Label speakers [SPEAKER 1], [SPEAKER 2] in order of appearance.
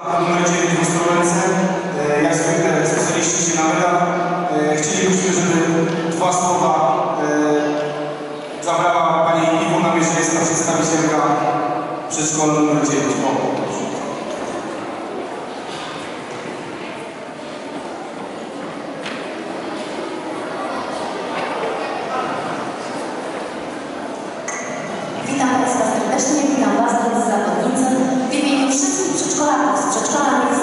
[SPEAKER 1] A numer 9 w Ostrołęce, e, jak zwykle specjaliści się na. E, chcielibyśmy, żeby dwa słowa e, zabrała Pani Iwona Mierzejska, przedstawicielka przedszkola numer 9. Witam Steuern